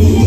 you.